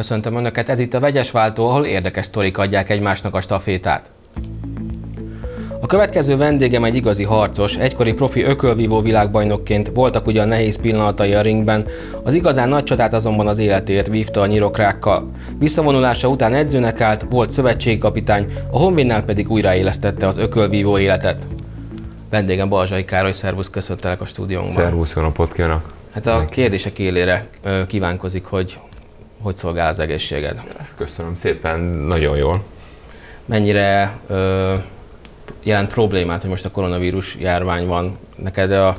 Köszöntöm Önöket, ez itt a Vegyes Váltó, ahol érdekes sztorik adják egymásnak a stafétát. A következő vendégem egy igazi harcos, egykori profi ökölvívó világbajnokként voltak ugyan nehéz pillanatai a ringben, az igazán nagy csatát azonban az életért vívta a nyirokrákkal. Visszavonulása után edzőnek állt, volt szövetségkapitány, a Honvédnál pedig újraélesztette az ökölvívó életet. Vendégem Balzsai Károly, szervusz, köszöntelek a stúdiónkban. Szervusz, jó napot kívánok! Hát a kérdések élére kívánkozik, hogy hogy szolgál az egészséged. Köszönöm szépen, nagyon jól. Mennyire ö, jelent problémát, hogy most a koronavírus járvány van? Neked a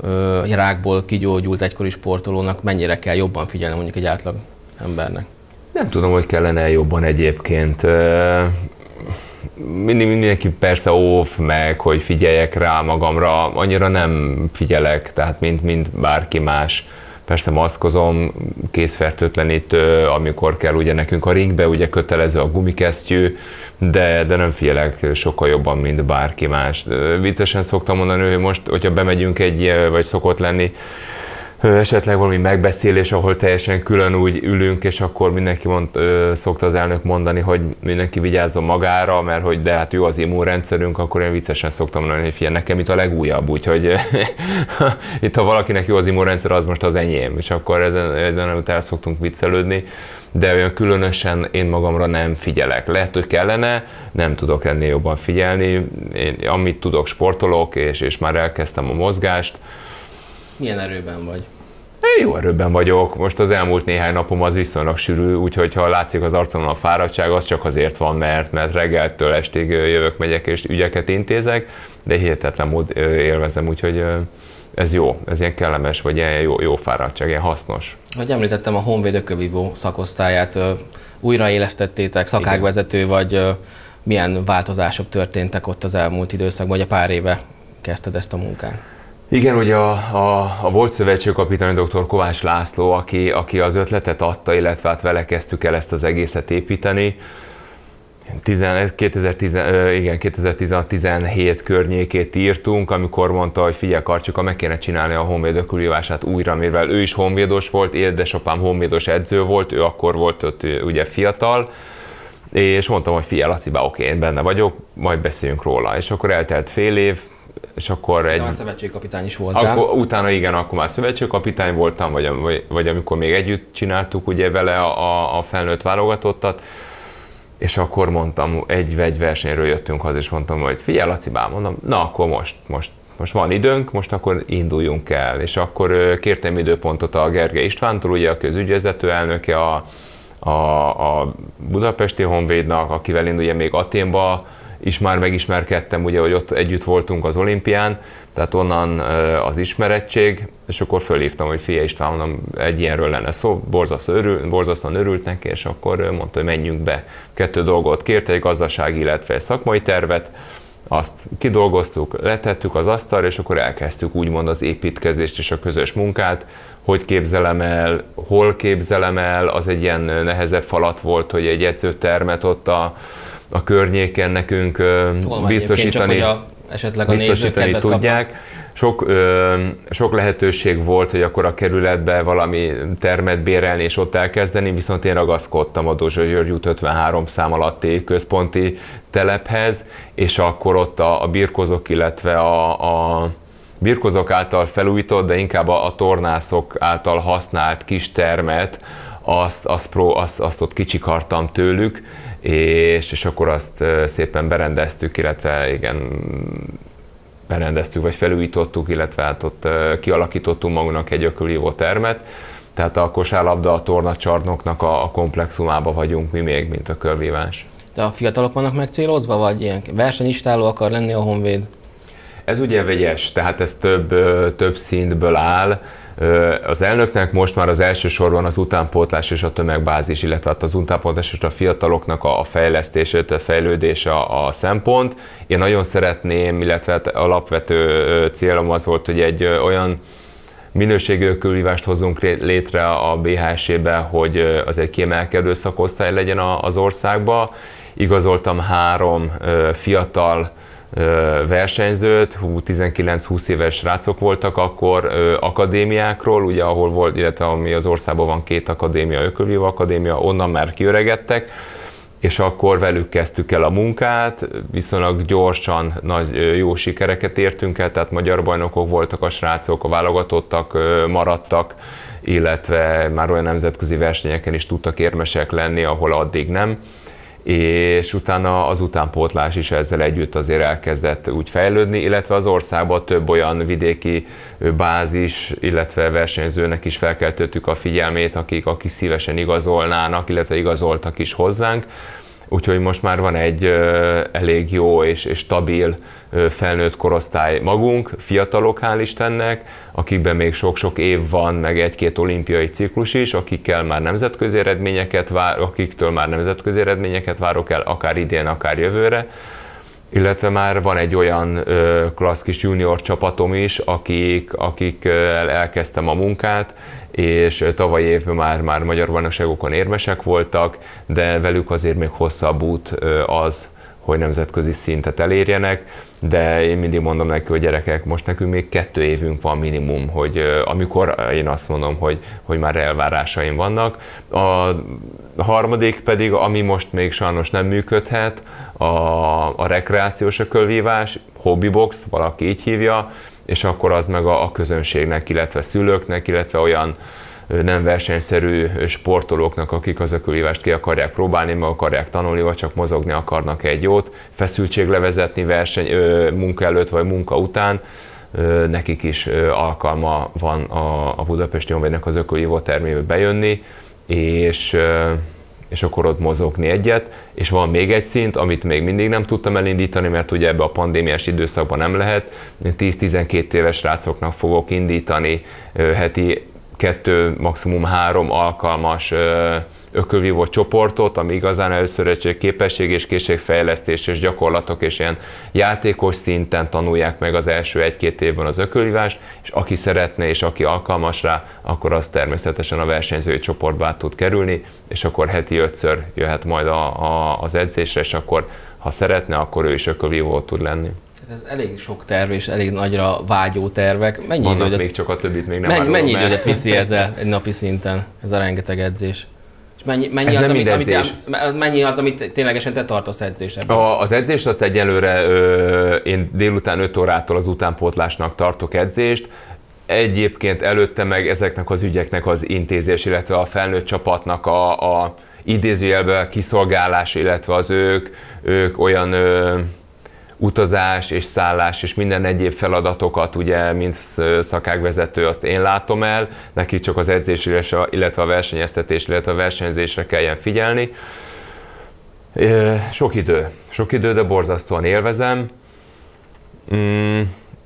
ö, rákból kigyógyult egykori sportolónak mennyire kell jobban figyelni mondjuk egy átlag embernek? Nem tudom, hogy kellene jobban egyébként. Mindig mindenki persze óv meg, hogy figyeljek rá magamra, annyira nem figyelek, tehát mint, mint bárki más persze maszkozom, készfertőtlenítő, amikor kell ugye nekünk a ringbe, ugye kötelező a gumikesztyű, de, de nem figyelek sokkal jobban, mint bárki más. Viccesen szoktam mondani, hogy most, hogyha bemegyünk egy, vagy szokott lenni, esetleg valami megbeszélés, ahol teljesen külön úgy ülünk, és akkor mindenki mond, szokta az elnök mondani, hogy mindenki vigyázzon magára, mert hogy de hát jó az immunrendszerünk, akkor én viccesen szoktam mondani, hogy figyelj, nekem itt a legújabb, úgyhogy itt ha valakinek jó az immunrendszer, az most az enyém, és akkor ezen, ezen el szoktunk viccelődni, de olyan különösen én magamra nem figyelek. Lehet, hogy kellene, nem tudok ennél jobban figyelni, én, amit tudok, sportolok, és, és már elkezdtem a mozgást, milyen erőben vagy? Én jó erőben vagyok. Most az elmúlt néhány napom az viszonylag sűrű, úgyhogy ha látszik az arcomon a fáradtság, az csak azért van, mert, mert reggeltől estig jövök, megyek és ügyeket intézek, de hihetetlen mód élvezem, úgyhogy ez jó, ez ilyen kellemes, vagy ilyen jó, jó fáradtság, ilyen hasznos. Hogy említettem a Honvéd ökövívó szakosztályát, újraélesztettétek, szakágvezető vagy, milyen változások történtek ott az elmúlt időszakban, vagy a pár éve kezdted ezt a munkát? Igen, ugye a, a, a volt szövetségkapitány dr. Kovács László, aki, aki az ötletet adta, illetve hát vele kezdtük el ezt az egészet építeni. 2010, igen, 2017 környékét írtunk, amikor mondta, hogy figyelj Karcsika, meg kéne csinálni a honvéd ökülívását újra, mivel ő is honvédos volt, édesapám honvédos edző volt, ő akkor volt ott ugye fiatal, és mondtam, hogy figyelj Laci, oké, én benne vagyok, majd beszéljünk róla. És akkor eltelt fél év, és akkor egy... Már szövetségkapitány is voltál. Akkor, utána igen, akkor már szövetségkapitány voltam, vagy, vagy, vagy amikor még együtt csináltuk ugye vele a, a felnőtt válogatottat, és akkor mondtam, egy, egy versenyről jöttünk haza, és mondtam, hogy figyelj Laci, bár mondom, na akkor most, most, most van időnk, most akkor induljunk el. És akkor kértem időpontot a Gerge Istvántól, ugye a közügyvezető elnöke a, a, a Budapesti Honvédnak, akivel én ugye még Aténba is már megismerkedtem, ugye, hogy ott együtt voltunk az olimpián, tehát onnan az ismerettség, és akkor fölhívtam, hogy fia István, mondom, egy ilyenről lenne szó, borzasztóan, örül, borzasztóan örült neki, és akkor mondta, hogy menjünk be. Kettő dolgot kért, egy gazdasági, illetve egy szakmai tervet, azt kidolgoztuk, letettük az asztalra, és akkor elkezdtük úgymond az építkezést és a közös munkát, hogy képzelem el, hol képzelem el, az egy ilyen nehezebb falat volt, hogy egy edzőtermet ott a, a környéken nekünk Hol biztosítani, csak, a, esetleg a biztosítani tudják. Sok, ö, sok lehetőség volt, hogy akkor a kerületbe valami termet bérelni és ott elkezdeni, viszont én ragaszkodtam a Dózsa György út 53 szám alatti központi telephez, és akkor ott a, a birkozók, illetve a, a birkozók által felújított, de inkább a, a tornászok által használt kis termet, azt, azt, pró, azt, azt ott kicsikartam tőlük, és, és akkor azt szépen berendeztük, illetve igen, berendeztük, vagy felújítottuk, illetve hát ott kialakítottunk magunknak egy ökölívó termet, tehát a kosárlabda, a tornacsarnoknak a, a komplexumába vagyunk mi még, mint a körvívás. De a fiatalok vannak megcélozva, vagy ilyen versenyistáló akar lenni a Honvéd? Ez ugye vegyes, tehát ez több, több szintből áll. Az elnöknek most már az elsősorban az utánpótlás és a tömegbázis, illetve hát az utánpótlás és a fiataloknak a fejlesztése, a fejlődése a, szempont. Én nagyon szeretném, illetve hát alapvető célom az volt, hogy egy olyan minőségű ökölvívást hozzunk létre a BHS-be, hogy az egy kiemelkedő szakosztály legyen az országba. Igazoltam három fiatal versenyzőt, 19-20 éves srácok voltak akkor akadémiákról, ugye ahol volt, illetve ami az országban van két akadémia, Ökölvívó Akadémia, onnan már kiöregedtek, és akkor velük kezdtük el a munkát, viszonylag gyorsan nagy, jó sikereket értünk el, tehát magyar bajnokok voltak a srácok, a válogatottak maradtak, illetve már olyan nemzetközi versenyeken is tudtak érmesek lenni, ahol addig nem és utána az utánpótlás is ezzel együtt azért elkezdett úgy fejlődni, illetve az országban több olyan vidéki bázis, illetve versenyzőnek is felkeltöttük a figyelmét, akik, akik szívesen igazolnának, illetve igazoltak is hozzánk. Úgyhogy most már van egy elég jó és, és stabil felnőtt korosztály magunk, fiatalok, hál' Istennek, akikben még sok-sok év van, meg egy-két olimpiai ciklus is, akikkel már nemzetközi eredményeket vár, akiktől már nemzetközi eredményeket várok el, akár idén, akár jövőre. Illetve már van egy olyan klassz kis junior csapatom is, akik, akikkel elkezdtem a munkát, és tavaly évben már, már magyar bajnokságokon érmesek voltak, de velük azért még hosszabb út az, hogy nemzetközi szintet elérjenek, de én mindig mondom neki, hogy gyerekek, most nekünk még kettő évünk van minimum, hogy amikor én azt mondom, hogy, hogy már elvárásaim vannak. A harmadik pedig, ami most még sajnos nem működhet, a, a rekreációs ökölvívás, hobbybox, valaki így hívja, és akkor az meg a, a közönségnek, illetve szülőknek, illetve olyan nem versenyszerű sportolóknak, akik az ökölívást ki akarják próbálni, meg akarják tanulni, vagy csak mozogni akarnak egy jót, feszültséglevezetni verseny, munka előtt vagy munka után, nekik is alkalma van a Budapesti Honvédnek az ökölívó termébe bejönni, és és akkor ott mozogni egyet, és van még egy szint, amit még mindig nem tudtam elindítani, mert ugye ebbe a pandémiás időszakban nem lehet. 10-12 éves rácoknak fogok indítani heti kettő, maximum három alkalmas ökölvívó csoportot, ami igazán először egy képesség és készségfejlesztés és gyakorlatok és ilyen játékos szinten tanulják meg az első egy-két évben az ökölvívást, és aki szeretne és aki alkalmas rá, akkor az természetesen a versenyzői csoportba tud kerülni, és akkor heti ötször jöhet majd a, a, az edzésre, és akkor ha szeretne, akkor ő is ökölvívó tud lenni. Ez elég sok terv és elég nagyra vágyó tervek. Mennyi Vannak idődet, még csak a többit még nem Mennyi, mennyi idődet viszi ezzel egy napi szinten, ez a rengeteg edzés? És mennyi, mennyi, ez az, amit, amit, mennyi az, amit ténylegesen te tartasz edzésben? A, az edzést azt egyelőre ö, én délután 5 órától az utánpótlásnak tartok edzést, Egyébként előtte meg ezeknek az ügyeknek az intézés, illetve a felnőtt csapatnak a, a idézőjelben kiszolgálás, illetve az ők, ők olyan ö, utazás és szállás és minden egyéb feladatokat, ugye, mint szakágvezető, azt én látom el, neki csak az edzésre, illetve a versenyeztetés, illetve a versenyzésre kelljen figyelni. Sok idő, sok idő, de borzasztóan élvezem. Mm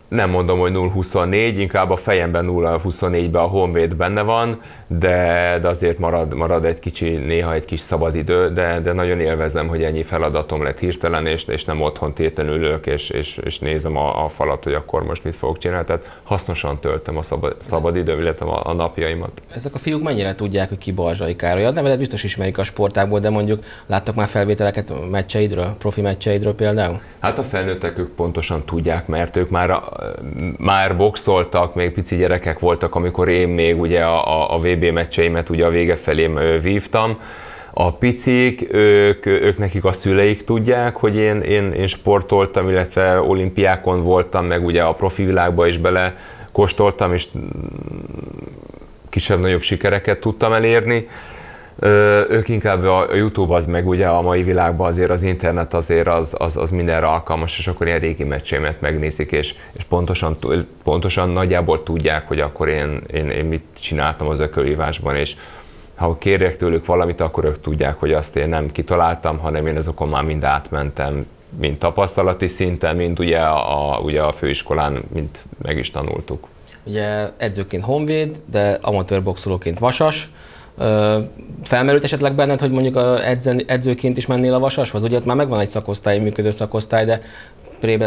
nem mondom, hogy 0-24, inkább a fejemben 0-24-ben a Honvéd benne van, de, de azért marad, marad egy kicsi, néha egy kis szabadidő, de, de nagyon élvezem, hogy ennyi feladatom lett hirtelen, és, és nem otthon téten ülök, és, és, és nézem a, a falat, hogy akkor most mit fogok csinálni. Tehát hasznosan töltöm a szabad, szabadidőm, illetve a, a napjaimat. Ezek a fiúk mennyire tudják, hogy ki Balzsai Károly? A nevedet biztos ismerik a sportágból, de mondjuk láttak már felvételeket meccseidről, profi meccseidről például? Hát a felnőttek ők pontosan tudják, mert ők már már boxoltak, még pici gyerekek voltak, amikor én még ugye a, a VB meccseimet ugye a vége felé vívtam. A picik, ők, ők nekik a szüleik tudják, hogy én, én, én sportoltam, illetve olimpiákon voltam, meg ugye a profi világba is bele kóstoltam, és kisebb-nagyobb sikereket tudtam elérni ők inkább a YouTube az meg ugye a mai világban azért az internet azért az, az, az mindenre alkalmas, és akkor ilyen régi meccsémet megnézik, és, és pontosan, pontosan nagyjából tudják, hogy akkor én, én, én mit csináltam az ökölívásban, és ha kérjek tőlük valamit, akkor ők tudják, hogy azt én nem kitaláltam, hanem én azokon már mind átmentem, mint tapasztalati szinten, mint ugye a, ugye a főiskolán, mint meg is tanultuk. Ugye edzőként Honvéd, de amatőr boxolóként Vasas, Felmerült esetleg benned, hogy mondjuk a edzen, edzőként is mennél a Vasashoz? Ugye ott már megvan egy szakosztály, működő szakosztály, de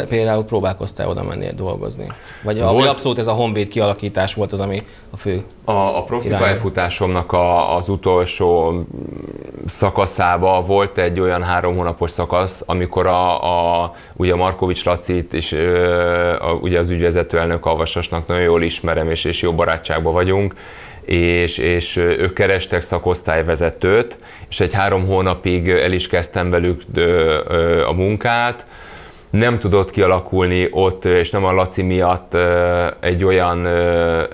például próbálkoztál oda menni dolgozni? Vagy volt, abszolút ez a honvéd kialakítás volt az, ami a fő A, a profi pályafutásomnak a, az utolsó szakaszába volt egy olyan három hónapos szakasz, amikor a, a ugye Markovics Lacit és a, ugye az ügyvezető elnök Avasasnak nagyon jól ismerem, és, és jó barátságban vagyunk, és, és ők kerestek szakosztályvezetőt, és egy három hónapig el is kezdtem velük a munkát, nem tudott kialakulni ott, és nem a Laci miatt egy olyan,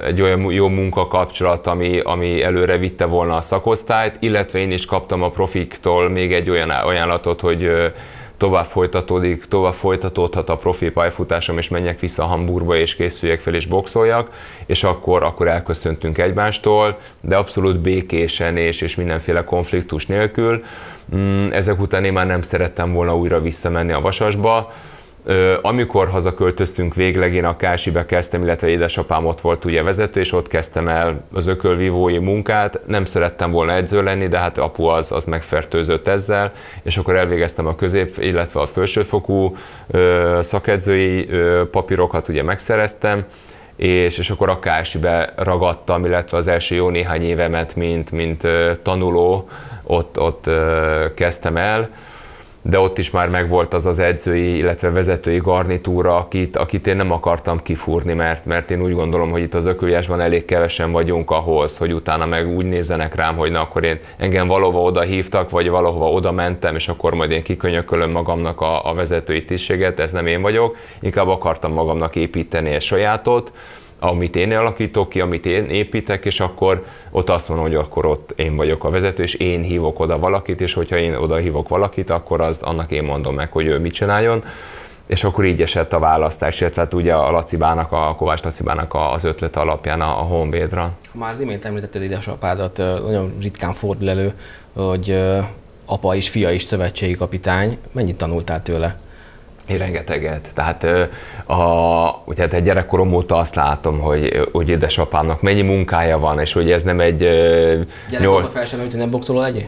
egy olyan jó munkakapcsolat, ami, ami előre vitte volna a szakosztályt, illetve én is kaptam a profiktól még egy olyan ajánlatot, hogy tovább folytatódik, tovább folytatódhat a profi pályafutásom, és menjek vissza Hamburgba, és készüljek fel, és boxoljak, és akkor, akkor elköszöntünk egymástól, de abszolút békésen és, és mindenféle konfliktus nélkül. Mm, ezek után én már nem szerettem volna újra visszamenni a Vasasba, amikor hazaköltöztünk végleg, én a Kásibe kezdtem, illetve édesapám ott volt ugye vezető, és ott kezdtem el az ökölvívói munkát. Nem szerettem volna edző lenni, de hát apu az, az megfertőzött ezzel, és akkor elvégeztem a közép, illetve a felsőfokú ö, szakedzői ö, papírokat ugye megszereztem, és, és akkor a Kásibe ragadtam, illetve az első jó néhány évemet, mint, mint tanuló, ott, ott ö, kezdtem el de ott is már megvolt az az edzői, illetve vezetői garnitúra, akit, akit én nem akartam kifúrni, mert, mert én úgy gondolom, hogy itt az ököljásban elég kevesen vagyunk ahhoz, hogy utána meg úgy nézzenek rám, hogy na akkor én engem valahova oda hívtak, vagy valahova oda mentem, és akkor majd én kikönyökölöm magamnak a, a vezetői tisztséget, ez nem én vagyok, inkább akartam magamnak építeni egy sajátot, amit én alakítok ki, amit én építek, és akkor ott azt mondom, hogy akkor ott én vagyok a vezető, és én hívok oda valakit, és hogyha én oda hívok valakit, akkor az, annak én mondom meg, hogy ő mit csináljon és akkor így esett a választás, illetve hát ugye a Lacibának, a Kovács Lacibának az ötlet alapján a, a Honvédra. Már az imént említetted édesapádat, nagyon ritkán fordul elő, hogy apa is, fia is szövetségi kapitány. Mennyit tanultál tőle? Én rengeteget. Tehát a, ugye hát egy gyerekkorom óta azt látom, hogy, hogy édesapámnak mennyi munkája van, és hogy ez nem egy... Gyerekkorban nyolc... fel sem, hogy nem boxoló legyél?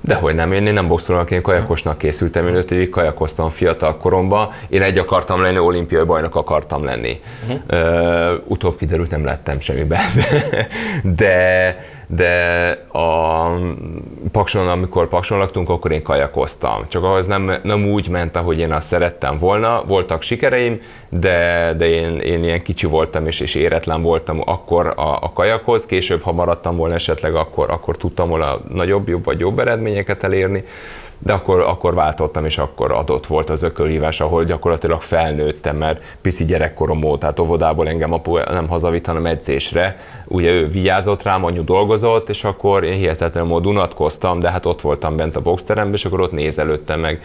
Dehogy nem, én, én nem boxolónak, én kajakosnak készültem, én öt évig kajakoztam fiatal koromban. Én egy akartam lenni, olimpiai bajnok akartam lenni. Uh-huh. Uh, utóbb kiderült, nem lettem semmiben. De, de a Pakson, amikor Pakson laktunk, akkor én kajakoztam. Csak ahhoz nem, nem úgy ment, ahogy én azt szerettem volna. Voltak sikereim, de, de én, én ilyen kicsi voltam és, és éretlen voltam akkor a, a kajakhoz. Később, ha maradtam volna esetleg, akkor, akkor tudtam volna nagyobb, jobb vagy jobb eredményeket elérni de akkor, akkor váltottam, és akkor adott volt az ökölhívás, ahol gyakorlatilag felnőttem, mert pici gyerekkorom volt, tehát óvodából engem apu nem hazavitt, hanem edzésre. Ugye ő vigyázott rám, anyu dolgozott, és akkor én hihetetlen módon unatkoztam, de hát ott voltam bent a boxteremben, és akkor ott nézelődtem meg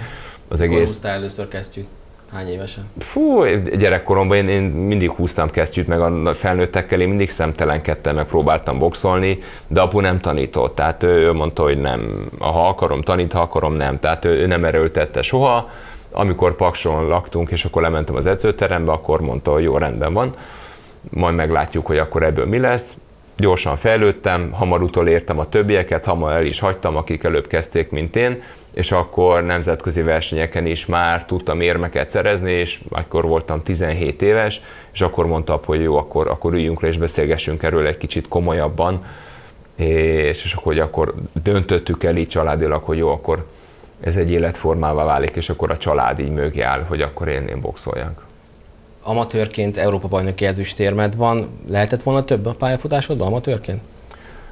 az egész. Akkor először kezdjük. Hány évesen? Fú, gyerekkoromban én, én mindig húztam kesztyűt, meg a felnőttekkel én mindig szemtelenkedtem, meg próbáltam boxolni, de apu nem tanított, tehát ő, ő mondta, hogy nem, ha akarom tanít, ha akarom nem, tehát ő, ő nem erőltette soha. Amikor Pakson laktunk, és akkor lementem az edzőterembe, akkor mondta, hogy jó, rendben van, majd meglátjuk, hogy akkor ebből mi lesz gyorsan fejlődtem, hamar utolértem a többieket, hamar el is hagytam, akik előbb kezdték, mint én, és akkor nemzetközi versenyeken is már tudtam érmeket szerezni, és akkor voltam 17 éves, és akkor mondta, hogy jó, akkor, akkor üljünk le és beszélgessünk erről egy kicsit komolyabban, és, és akkor, hogy akkor döntöttük el így családilag, hogy jó, akkor ez egy életformává válik, és akkor a család így mögé áll, hogy akkor én, én boxoljak amatőrként Európa bajnoki ezüstérmed van. Lehetett volna több a pályafutásodban amatőrként?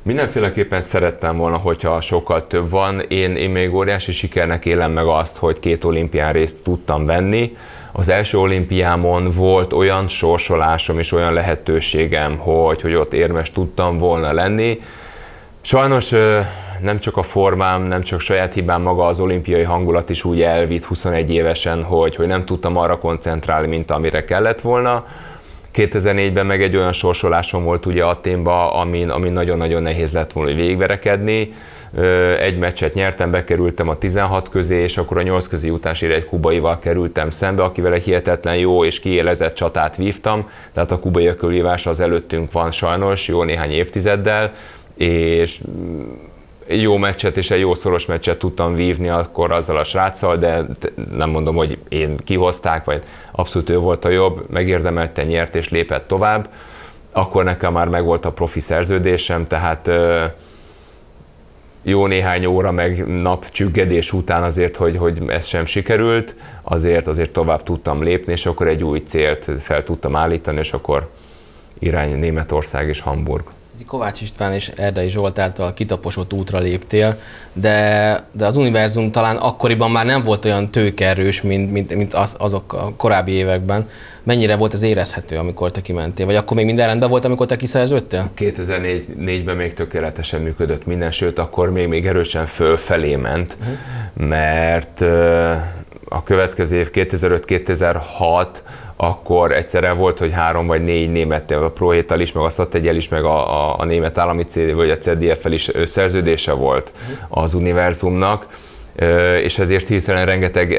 Mindenféleképpen szerettem volna, hogyha sokkal több van. Én, én még óriási sikernek élem meg azt, hogy két olimpián részt tudtam venni. Az első olimpiámon volt olyan sorsolásom és olyan lehetőségem, hogy, hogy ott érmes tudtam volna lenni. Sajnos nem csak a formám, nem csak saját hibám, maga az olimpiai hangulat is úgy elvitt 21 évesen, hogy, hogy nem tudtam arra koncentrálni, mint amire kellett volna. 2004-ben meg egy olyan sorsolásom volt ugye Aténba, amin, amin nagyon-nagyon nehéz lett volna végverekedni. Egy meccset nyertem, bekerültem a 16 közé, és akkor a 8 közé jutásére egy kubaival kerültem szembe, akivel egy hihetetlen jó és kiélezett csatát vívtam, tehát a kubai ökölívás az előttünk van sajnos, jó néhány évtizeddel, és jó meccset és egy jó szoros meccset tudtam vívni akkor azzal a sráccal, de nem mondom, hogy én kihozták, vagy abszolút ő volt a jobb, megérdemelte, nyert és lépett tovább. Akkor nekem már megvolt a profi szerződésem, tehát jó néhány óra meg nap csüggedés után azért, hogy, hogy ez sem sikerült, azért, azért tovább tudtam lépni, és akkor egy új célt fel tudtam állítani, és akkor irány Németország és Hamburg. Kovács István és Erdei Zsolt által kitaposott útra léptél, de, de az univerzum talán akkoriban már nem volt olyan tőkerős, mint, mint, mint az, azok a korábbi években. Mennyire volt ez érezhető, amikor te kimentél? Vagy akkor még minden rendben volt, amikor te kiszerződtél? 2004-ben még tökéletesen működött minden, sőt, akkor még, még erősen fölfelé ment, uh-huh. mert a következő év 2005-2006 akkor egyszerre volt, hogy három vagy négy német, a Prohétal is, meg a Szategyel is, meg a, a, a német állami CD, vagy a CDF-el is szerződése volt az univerzumnak. És ezért hirtelen rengeteg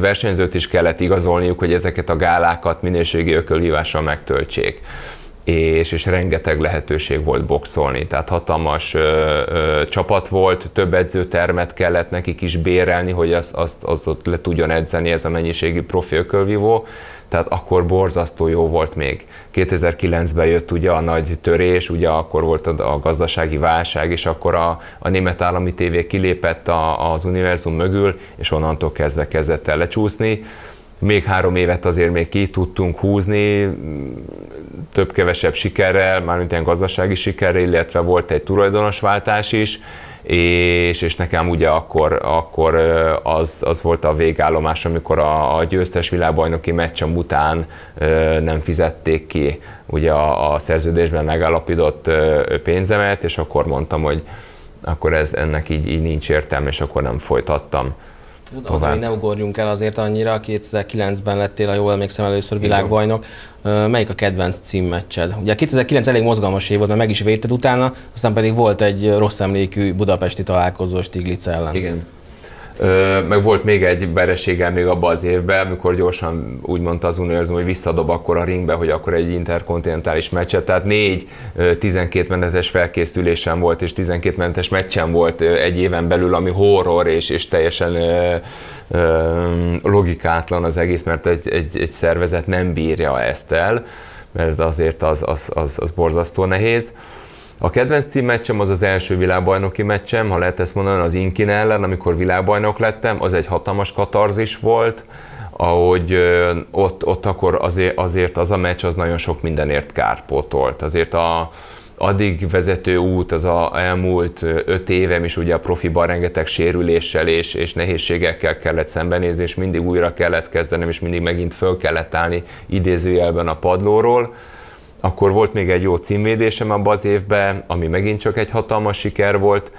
versenyzőt is kellett igazolniuk, hogy ezeket a gálákat minőségi ökölhívással megtöltsék. És, és rengeteg lehetőség volt boxolni, tehát hatalmas ö, ö, csapat volt, több edzőtermet kellett nekik is bérelni, hogy azt, azt, azt ott le tudjon edzeni ez a mennyiségi profi ökölvívó tehát akkor borzasztó jó volt még. 2009-ben jött ugye a nagy törés, ugye akkor volt a, gazdasági válság, és akkor a, a német állami tévé kilépett a, az univerzum mögül, és onnantól kezdve kezdett el lecsúszni. Még három évet azért még ki tudtunk húzni, több-kevesebb sikerrel, mármint ilyen gazdasági sikerrel, illetve volt egy tulajdonosváltás is, és, és nekem ugye akkor, akkor az, az volt a végállomás, amikor a, a győztes világbajnoki meccsem után nem fizették ki ugye a, a szerződésben megállapított pénzemet, és akkor mondtam, hogy akkor ez ennek így, így nincs értelme, és akkor nem folytattam. Tovább. Oda, ne ugorjunk el azért annyira, 2009-ben lettél, a jól emlékszem először világbajnok. Melyik a kedvenc címmeccsed? Ugye 2009 elég mozgalmas év volt, mert meg is védted utána, aztán pedig volt egy rossz emlékű budapesti találkozó Stiglitz ellen. Igen. Meg volt még egy vereségem még abban az évben, amikor gyorsan úgy mondta az Univerzum, hogy visszadob akkor a ringbe, hogy akkor egy interkontinentális meccset. Tehát négy 12 menetes felkészülésem volt, és 12 menetes meccsen volt egy éven belül, ami horror, és, és teljesen logikátlan az egész, mert egy, egy, egy szervezet nem bírja ezt el, mert azért az, az, az, az borzasztó nehéz. A kedvenc címmeccsem az az első világbajnoki meccsem, ha lehet ezt mondani, az Inkin ellen, amikor világbajnok lettem, az egy hatalmas katarzis volt, ahogy ott, ott akkor azért, azért az a meccs az nagyon sok mindenért kárpótolt. Azért a, addig vezető út, az a elmúlt öt évem is ugye a profiban rengeteg sérüléssel és, és nehézségekkel kellett szembenézni, és mindig újra kellett kezdenem, és mindig megint föl kellett állni idézőjelben a padlóról akkor volt még egy jó címvédésem abban az évben, ami megint csak egy hatalmas siker volt,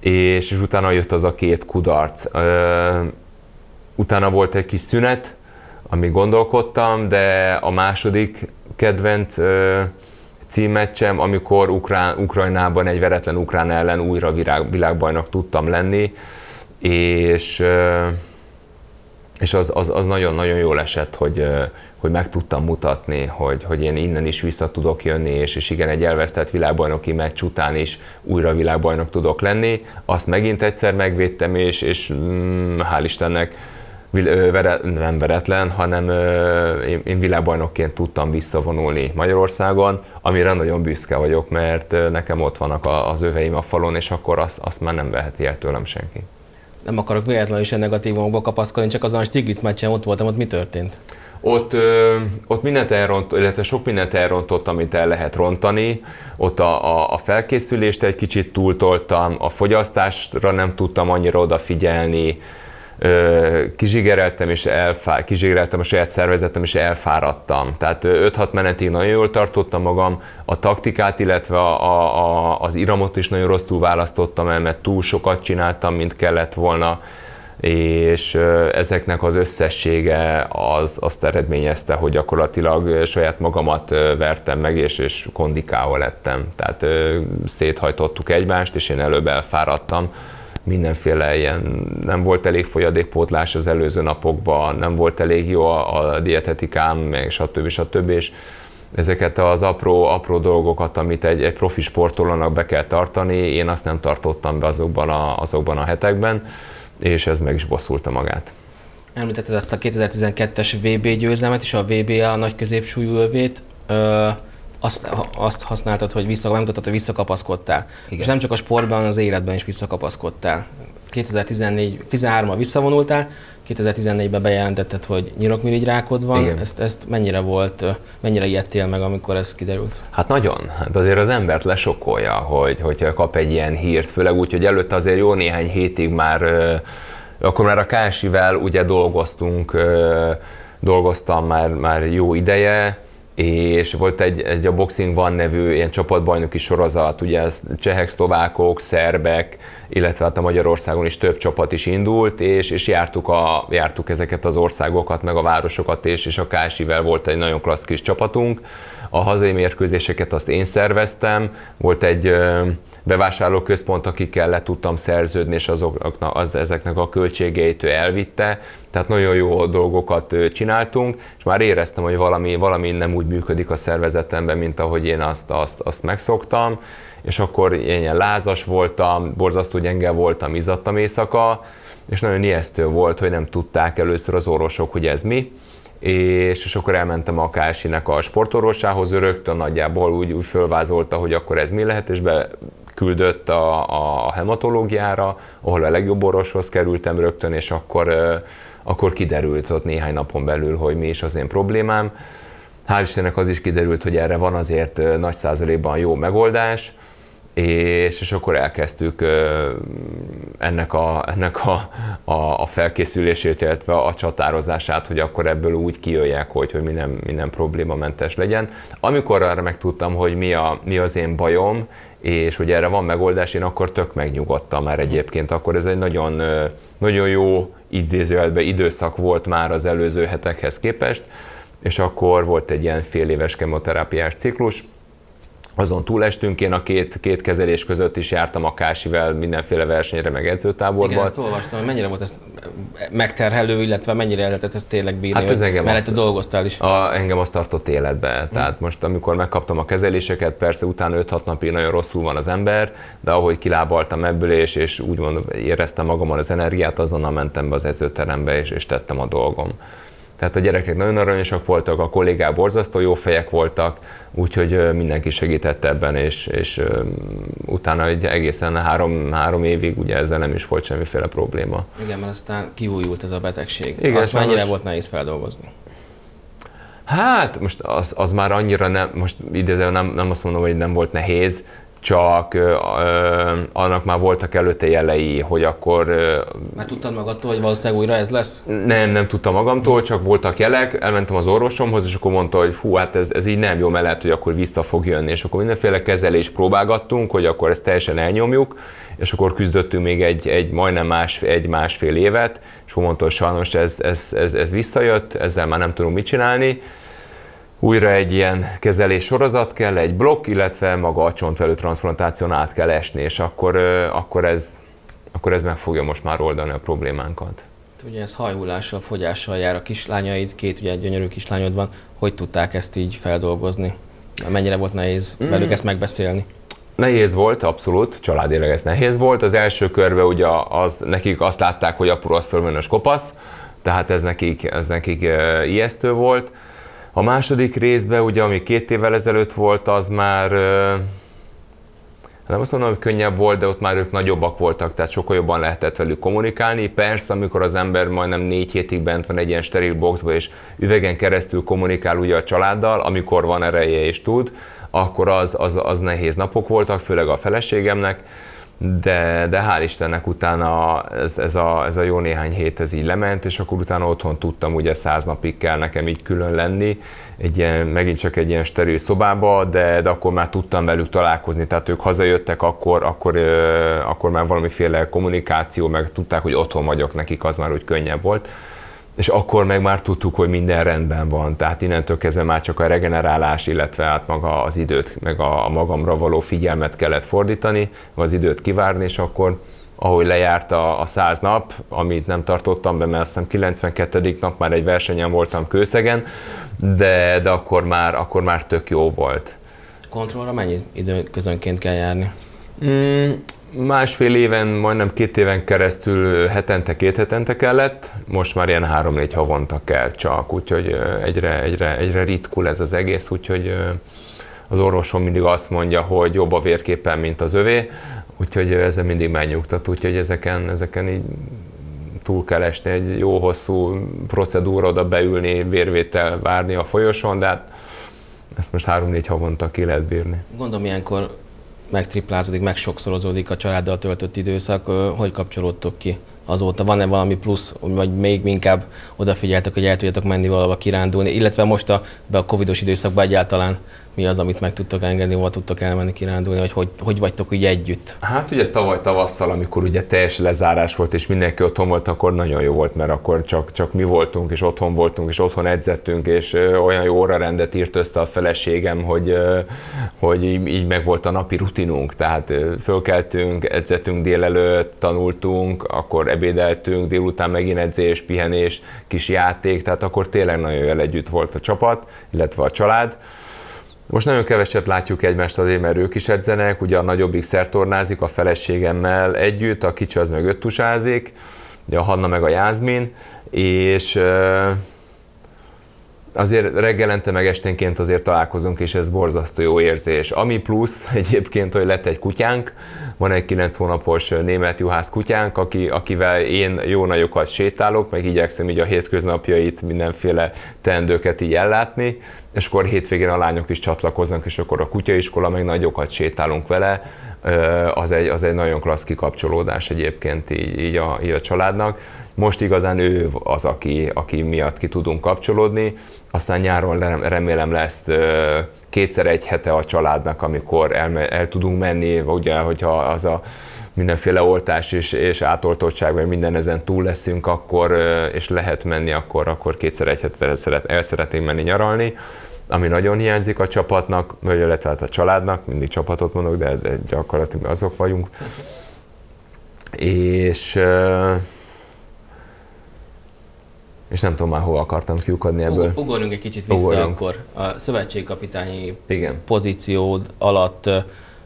és, és utána jött az a két kudarc. Utána volt egy kis szünet, ami gondolkodtam, de a második kedvenc címmeccsem, amikor Ukrán, Ukrajnában egy veretlen ukrán ellen újra világbajnok tudtam lenni, és és az, az, az nagyon-nagyon jól esett, hogy, hogy meg tudtam mutatni, hogy, hogy én innen is vissza tudok jönni, és, és igen, egy elvesztett világbajnoki meccs után is újra világbajnok tudok lenni. Azt megint egyszer megvédtem, és, és mm, hál' Istennek vere, nem veretlen, hanem én, én világbajnokként tudtam visszavonulni Magyarországon, amire nagyon büszke vagyok, mert nekem ott vannak az öveim a falon, és akkor azt, azt már nem veheti el tőlem senki nem akarok véletlenül is negatívumokba kapaszkodni, csak azon a Stiglitz meccsen ott voltam, ott mi történt? Ott, ö, ott mindent elront, illetve sok mindent elrontott, amit el lehet rontani. Ott a, a, a felkészülést egy kicsit túltoltam, a fogyasztásra nem tudtam annyira odafigyelni, kizsigereltem és elfá, kizsigereltem a saját szervezetem és elfáradtam. Tehát 5-6 menetig nagyon jól tartottam magam, a taktikát, illetve a, a, az iramot is nagyon rosszul választottam el, mert túl sokat csináltam, mint kellett volna és ezeknek az összessége az, azt eredményezte, hogy gyakorlatilag saját magamat vertem meg, és, és kondikával lettem. Tehát széthajtottuk egymást, és én előbb elfáradtam mindenféle ilyen, nem volt elég folyadékpótlás az előző napokban, nem volt elég jó a, a dietetikám, meg stb. stb. És ezeket az apró, apró dolgokat, amit egy, egy profi sportolónak be kell tartani, én azt nem tartottam be azokban a, azokban a hetekben, és ez meg is bosszulta magát. Említetted ezt a 2012-es VB győzelmet és a VBA nagy középsúlyú övét. Ö, azt, azt használtad, hogy vissza, nem tudtad, hogy visszakapaszkodtál. Igen. És nem csak a sportban, az életben is visszakapaszkodtál. 2014-13-ban visszavonultál, 2014-ben bejelentetted, hogy nyirokmirigyrákod van. Igen. Ezt, ezt mennyire volt, mennyire ijedtél meg, amikor ez kiderült? Hát nagyon. Hát azért az embert lesokkolja, hogy, hogy kap egy ilyen hírt, főleg úgy, hogy előtte azért jó néhány hétig már, akkor már a Kásivel ugye dolgoztunk, dolgoztam már, már jó ideje, és volt egy, egy a Boxing Van nevű ilyen csapatbajnoki sorozat, ugye ez csehek, szlovákok, szerbek, illetve hát a Magyarországon is több csapat is indult, és, és jártuk, a, jártuk ezeket az országokat, meg a városokat, és, és a Kásivel volt egy nagyon klassz kis csapatunk. A hazai mérkőzéseket azt én szerveztem, volt egy bevásárlóközpont, akikkel le tudtam szerződni, és azoknak, az, ezeknek a költségeit ő elvitte, tehát nagyon jó dolgokat csináltunk, és már éreztem, hogy valami, valami nem úgy működik a szervezetemben, mint ahogy én azt, azt, azt megszoktam, és akkor én ilyen lázas voltam, borzasztó gyenge voltam, izzadtam éjszaka, és nagyon ijesztő volt, hogy nem tudták először az orvosok, hogy ez mi, és, és akkor elmentem a KSI-nek a sportorvosához, ő rögtön nagyjából úgy, úgy fölvázolta, hogy akkor ez mi lehet, és be, küldött a, a hematológiára, ahol a legjobb orvoshoz kerültem rögtön, és akkor, akkor kiderült ott néhány napon belül, hogy mi is az én problémám. Hál' Istennek az is kiderült, hogy erre van azért nagy százalékban jó megoldás, és, és akkor elkezdtük ennek a, ennek a, a, a felkészülését, illetve a csatározását, hogy akkor ebből úgy kijöjjek, hogy, hogy minden, minden problémamentes legyen. Amikor arra megtudtam, hogy mi, a, mi az én bajom, és hogy erre van megoldás, én akkor tök megnyugodtam már egyébként, akkor ez egy nagyon, nagyon jó idézőjelben időszak volt már az előző hetekhez képest, és akkor volt egy ilyen fél éves kemoterápiás ciklus, azon túlestünk, én a két, két kezelés között is jártam a Kásivel mindenféle versenyre, meg edzőtáborban. Igen, ezt olvastam, hogy mennyire volt ez megterhelő, illetve mennyire lehetett ezt tényleg bírni, hát ez engem mellette azt, dolgoztál is. A, engem azt tartott életbe. Hmm. Tehát most, amikor megkaptam a kezeléseket, persze utána 5-6 napig nagyon rosszul van az ember, de ahogy kilábaltam ebből, és, és úgymond éreztem magamon az energiát, azonnal mentem be az edzőterembe, és, és tettem a dolgom. Tehát a gyerekek nagyon aranyosak voltak, a kollégák borzasztó jó fejek voltak, úgyhogy mindenki segített ebben, és, és utána egy egészen három, három évig ugye ezzel nem is volt semmiféle probléma. Igen, mert aztán kiújult ez a betegség. Igen, Azt mennyire most... volt nehéz feldolgozni? Hát, most az, az már annyira nem, most idéző nem, nem azt mondom, hogy nem volt nehéz, csak ö, annak már voltak előtte jelei, hogy akkor... Ö, már tudtad magadtól, hogy valószínűleg újra ez lesz? Nem, nem tudtam magamtól, csak voltak jelek, elmentem az orvosomhoz, és akkor mondta, hogy fú, hát ez, ez így nem jó, mert lehet, hogy akkor vissza fog jönni, és akkor mindenféle kezelés próbálgattunk, hogy akkor ezt teljesen elnyomjuk, és akkor küzdöttünk még egy, egy majdnem más, egy másfél évet, és akkor mondta, hogy sajnos ez, ez, ez, ez visszajött, ezzel már nem tudunk mit csinálni, újra egy ilyen kezelés sorozat kell, egy blokk, illetve maga a csontvelő transplantáción át kell esni, és akkor, akkor, ez, akkor ez meg fogja most már oldani a problémánkat. Ugye ez hajhulással, fogyással jár a kislányaid, két ugye gyönyörű kislányod van, hogy tudták ezt így feldolgozni? Mennyire volt nehéz mm. velük ezt megbeszélni? Nehéz volt, abszolút, családileg ez nehéz volt. Az első körben ugye az, nekik azt látták, hogy apu asszormenos kopasz, tehát ez nekik, ez nekik ijesztő volt. A második részben, ugye, ami két évvel ezelőtt volt, az már nem azt mondom, hogy könnyebb volt, de ott már ők nagyobbak voltak, tehát sokkal jobban lehetett velük kommunikálni. Persze, amikor az ember majdnem négy hétig bent van egy ilyen steril boxba, és üvegen keresztül kommunikál ugye a családdal, amikor van ereje és tud, akkor az, az, az nehéz napok voltak, főleg a feleségemnek de, de hál' Istennek utána ez, ez, a, ez a jó néhány hét ez így lement, és akkor utána otthon tudtam, ugye száz napig kell nekem így külön lenni, egy ilyen, megint csak egy ilyen steril szobába, de, de akkor már tudtam velük találkozni, tehát ők hazajöttek, akkor, akkor, akkor már valamiféle kommunikáció, meg tudták, hogy otthon vagyok nekik, az már úgy könnyebb volt és akkor meg már tudtuk, hogy minden rendben van. Tehát innentől kezdve már csak a regenerálás, illetve hát maga az időt, meg a magamra való figyelmet kellett fordítani, az időt kivárni, és akkor, ahogy lejárt a, a 100 nap, amit nem tartottam be, mert azt hiszem 92. nap már egy versenyen voltam kőszegen, de, de akkor, már, akkor már tök jó volt. Kontrollra mennyi időközönként kell járni? Mm, másfél éven, majdnem két éven keresztül hetente, két hetente kellett, most már ilyen három-négy havonta kell csak, úgyhogy egyre, egyre, egyre ritkul ez az egész, úgyhogy az orvosom mindig azt mondja, hogy jobb a vérképpen, mint az övé, úgyhogy ezzel mindig megnyugtat, úgyhogy ezeken, ezeken így túl kell esni egy jó hosszú procedúra, oda beülni, vérvétel várni a folyosón, de hát ezt most három-négy havonta ki lehet bírni. Gondolom ilyenkor megtriplázódik, meg sokszorozódik a családdal töltött időszak, hogy kapcsolódtok ki azóta? Van-e valami plusz, vagy még inkább odafigyeltek, hogy el tudjatok menni valahova kirándulni, illetve most a, be a covidos időszakban egyáltalán mi az, amit meg tudtok engedni, hova tudtok elmenni kirándulni, vagy hogy, hogy vagytok ugye együtt? Hát ugye tavaly tavasszal, amikor ugye teljes lezárás volt, és mindenki otthon volt, akkor nagyon jó volt, mert akkor csak, csak mi voltunk, és otthon voltunk, és otthon edzettünk, és olyan jó órarendet írt össze a feleségem, hogy, hogy így, így meg volt a napi rutinunk, tehát fölkeltünk, edzettünk délelőtt, tanultunk, akkor ebédeltünk, délután megint edzés, pihenés, kis játék, tehát akkor tényleg nagyon jól együtt volt a csapat, illetve a család. Most nagyon keveset látjuk egymást azért, mert ők is edzenek, ugye a nagyobbik szertornázik a feleségemmel együtt, a kicsi az meg öttusázik, a Hanna meg a Jászmin, és azért reggelente meg esténként azért találkozunk, és ez borzasztó jó érzés. Ami plusz egyébként, hogy lett egy kutyánk, van egy 9 hónapos német juhász kutyánk, aki, akivel én jó nagyokat sétálok, meg igyekszem így a hétköznapjait, mindenféle teendőket így ellátni, és akkor hétvégén a lányok is csatlakoznak, és akkor a kutyaiskola, meg nagyokat sétálunk vele, az egy, az egy nagyon klassz kikapcsolódás egyébként így, így, a, így a családnak. Most igazán ő az, aki, aki miatt ki tudunk kapcsolódni, aztán nyáron remélem lesz kétszer egy hete a családnak, amikor el, el tudunk menni, ugye, hogyha az a mindenféle oltás és, és átoltottság, vagy minden ezen túl leszünk, akkor, és lehet menni, akkor, akkor kétszer egy hetet el, szeret, szeretnénk menni nyaralni ami nagyon hiányzik a csapatnak, vagy illetve hát a családnak, mindig csapatot mondok, de, de gyakorlatilag azok vagyunk. És és nem tudom már hova akartam kiukadni ebből. Ugorjunk egy kicsit vissza Ugorjunk. akkor. A szövetségkapitányi Igen. pozíciód alatt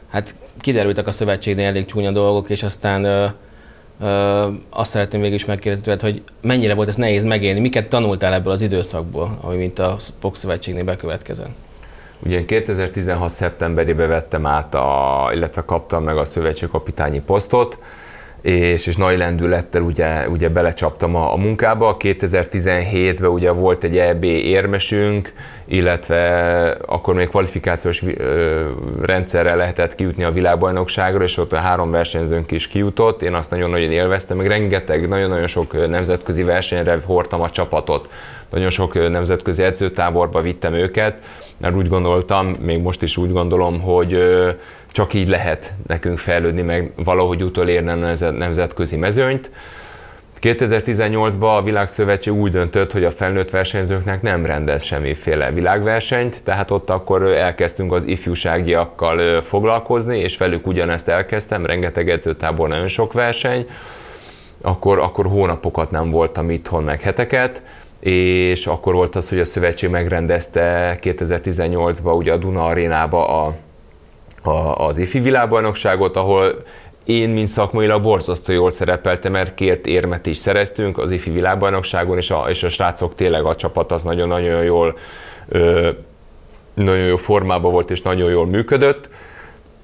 hát kiderültek a szövetségnél elég csúnya dolgok, és aztán ö, ö, azt szeretném végig is megkérdezni tőled, hogy mennyire volt ez nehéz megélni, miket tanultál ebből az időszakból, ami mint a POK szövetségnél bekövetkezett? Ugye 2016. szeptemberében vettem át, a, illetve kaptam meg a szövetségkapitányi posztot, és, és nagy lendülettel ugye, ugye belecsaptam a, a munkába. 2017-ben ugye volt egy EB érmesünk, illetve akkor még kvalifikációs rendszerrel lehetett kijutni a világbajnokságra, és ott a három versenyzőnk is kijutott. Én azt nagyon-nagyon élveztem, meg rengeteg, nagyon-nagyon sok nemzetközi versenyre hordtam a csapatot. Nagyon sok nemzetközi edzőtáborba vittem őket, mert úgy gondoltam, még most is úgy gondolom, hogy csak így lehet nekünk fejlődni, meg valahogy utolérni a nemzetközi mezőnyt. 2018-ban a Világszövetség úgy döntött, hogy a felnőtt versenyzőknek nem rendez semmiféle világversenyt, tehát ott akkor elkezdtünk az ifjúságiakkal foglalkozni, és velük ugyanezt elkezdtem, rengeteg edzőtábor, nagyon sok verseny, akkor, akkor hónapokat nem voltam itthon, meg heteket, és akkor volt az, hogy a szövetség megrendezte 2018-ban ugye a Duna arénába a, az IFI világbajnokságot, ahol én, mint szakmailag borzasztó jól szerepeltem, mert két érmet is szereztünk az IFI világbajnokságon, és a, és a srácok tényleg a csapat az nagyon-nagyon jól, ö, nagyon jó formában volt, és nagyon jól működött.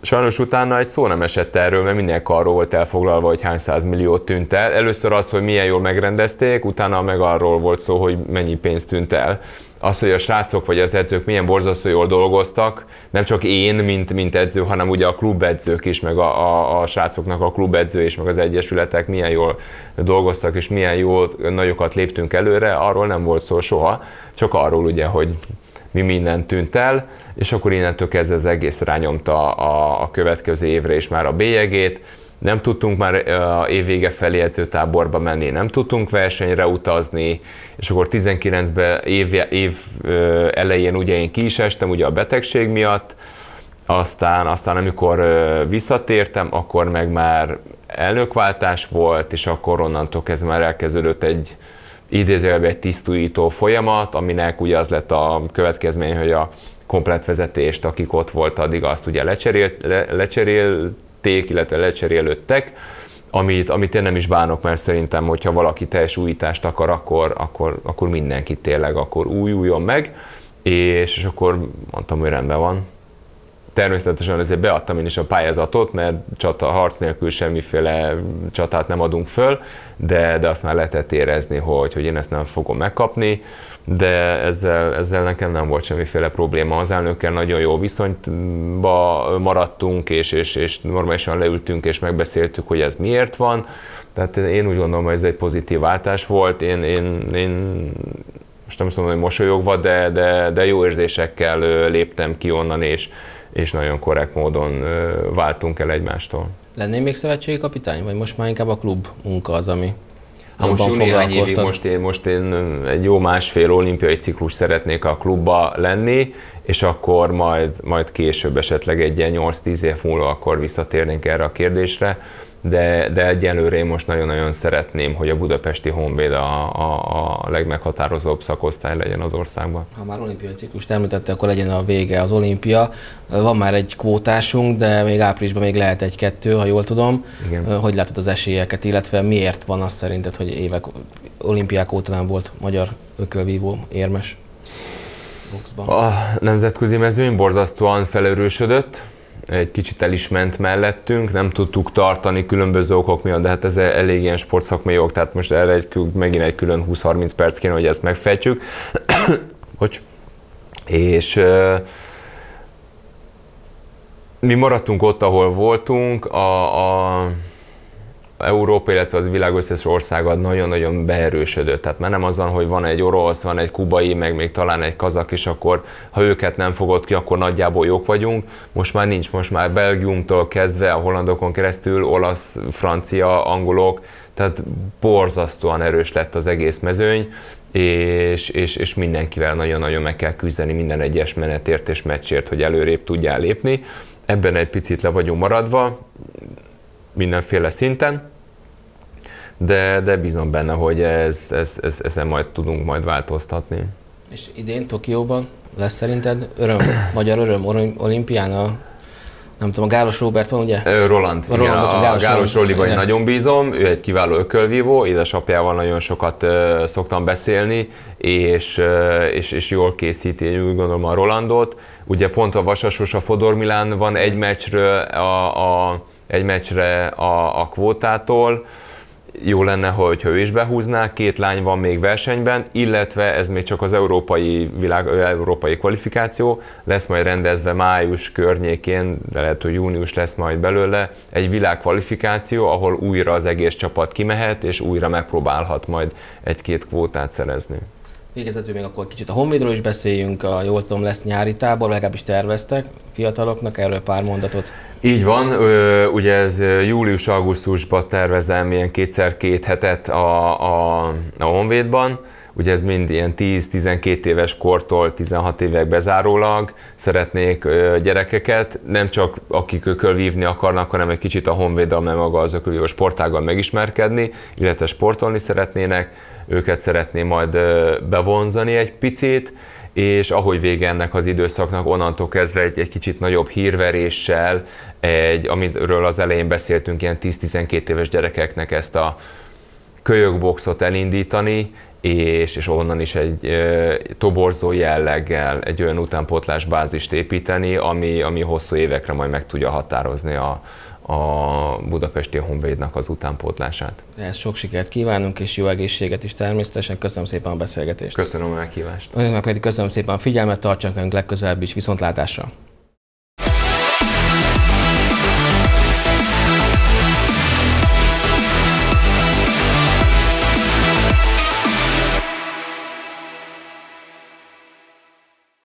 Sajnos utána egy szó nem esett erről, mert mindenki arról volt elfoglalva, hogy hány millió tűnt el. Először az, hogy milyen jól megrendezték, utána meg arról volt szó, hogy mennyi pénz tűnt el az, hogy a srácok vagy az edzők milyen borzasztó jól dolgoztak, nem csak én, mint, mint edző, hanem ugye a klubedzők is, meg a, a, a srácoknak a klubedző és meg az egyesületek milyen jól dolgoztak, és milyen jó nagyokat léptünk előre, arról nem volt szó soha, csak arról ugye, hogy mi minden tűnt el, és akkor innentől kezdve az egész rányomta a, a következő évre is már a bélyegét, nem tudtunk már évvége felé edzőtáborba menni, nem tudtunk versenyre utazni, és akkor 19-ben év, év elején ugye én ki is estem ugye a betegség miatt, aztán, aztán amikor visszatértem, akkor meg már elnökváltás volt, és akkor onnantól kezdve már elkezdődött egy idézőjelben egy tisztújító folyamat, aminek ugye az lett a következmény, hogy a komplet vezetést, akik ott volt addig, azt ugye lecserélt, le, lecserélték, illetve lecserélődtek, amit, amit én nem is bánok, mert szerintem, hogyha valaki teljes újítást akar, akkor, akkor, akkor mindenki tényleg akkor újuljon meg, és, és akkor mondtam, hogy rendben van, Természetesen ezért beadtam én is a pályázatot, mert csata, harc nélkül semmiféle csatát nem adunk föl, de, de azt már lehetett érezni, hogy, hogy én ezt nem fogom megkapni, de ezzel, ezzel nekem nem volt semmiféle probléma. Az elnökkel nagyon jó viszonyba maradtunk, és, és, és normálisan leültünk, és megbeszéltük, hogy ez miért van. Tehát én úgy gondolom, hogy ez egy pozitív váltás volt. Én, én, én most nem mondom, hogy mosolyogva, de, de, de jó érzésekkel léptem ki onnan, és, és nagyon korrekt módon váltunk el egymástól. Lennél még szövetségi kapitány, vagy most már inkább a klub munka az, ami Ha most jó néhány évig, most én, most én egy jó másfél olimpiai ciklus szeretnék a klubba lenni, és akkor majd, majd később esetleg egy ilyen 8-10 év múlva akkor visszatérnénk erre a kérdésre de, de egyelőre én most nagyon-nagyon szeretném, hogy a budapesti Honvéd a, a, a legmeghatározóbb szakosztály legyen az országban. Ha már olimpiai ciklust említette, akkor legyen a vége az olimpia. Van már egy kvótásunk, de még áprilisban még lehet egy-kettő, ha jól tudom. Igen. Hogy látod az esélyeket, illetve miért van az szerinted, hogy évek olimpiák óta nem volt magyar ökölvívó érmes? Boxban. A nemzetközi mezőny borzasztóan felerősödött, egy kicsit el is ment mellettünk, nem tudtuk tartani különböző okok miatt, de hát ez elég ilyen sportszakmai ok, tehát most erre egy, megint egy külön 20-30 perc kéne, hogy ezt megfejtsük. Bocs. És mi maradtunk ott, ahol voltunk, a, a Európa, illetve az világ összes országa nagyon-nagyon beerősödött. Tehát már nem azon, hogy van egy orosz, van egy kubai, meg még talán egy kazak, és akkor ha őket nem fogod ki, akkor nagyjából jók vagyunk. Most már nincs, most már Belgiumtól kezdve, a hollandokon keresztül, olasz, francia, angolok, tehát borzasztóan erős lett az egész mezőny, és, és, és mindenkivel nagyon-nagyon meg kell küzdeni minden egyes menetért és meccsért, hogy előrébb tudjál lépni. Ebben egy picit le vagyunk maradva, mindenféle szinten, de, de bízom benne, hogy ez, ez, ez, ezen majd tudunk majd változtatni. És idén Tokióban lesz szerinted öröm, magyar öröm olimpián a nem tudom, a Gálos Robert van, ugye? Roland, a Roland, igen, Gálos, a Gálos Roliban én nagyon bízom, ő egy kiváló ökölvívó, édesapjával nagyon sokat uh, szoktam beszélni, és, uh, és, és jól készíti, én úgy gondolom a Rolandot. Ugye pont a Vasasos, a Fodor Milán van egy meccsről, a, a, egy meccsre a, a kvótától, jó lenne, hogyha ő is behúzná, két lány van még versenyben, illetve ez még csak az európai, világ, európai kvalifikáció, lesz majd rendezve május környékén, de lehet, hogy június lesz majd belőle, egy világkvalifikáció, ahol újra az egész csapat kimehet, és újra megpróbálhat majd egy-két kvótát szerezni. Végezetül még akkor kicsit a Honvédról is beszéljünk, a jól tudom lesz nyári tábor, legalábbis terveztek fiataloknak, erről pár mondatot. Így van, ugye ez július-augusztusban tervezem ilyen kétszer két hetet a, a, a Honvédban, ugye ez mind ilyen 10-12 éves kortól 16 évek bezárólag szeretnék gyerekeket, nem csak akik ökölvívni akarnak, hanem egy kicsit a honvéddal, meg maga az ökölvívó sportággal megismerkedni, illetve sportolni szeretnének, őket szeretném majd bevonzani egy picit, és ahogy vége ennek az időszaknak, onnantól kezdve egy, egy kicsit nagyobb hírveréssel, egy, amiről az elején beszéltünk, ilyen 10-12 éves gyerekeknek ezt a kölyökboxot elindítani, és, és onnan is egy e, toborzó jelleggel egy olyan utánpótlás bázist építeni, ami, ami hosszú évekre majd meg tudja határozni a, a budapesti Honvédnak az utánpótlását. Ez sok sikert kívánunk, és jó egészséget is természetesen. Köszönöm szépen a beszélgetést. Köszönöm a meghívást. Önöknek pedig köszönöm szépen a figyelmet, tartsanak legközelebb is viszontlátásra.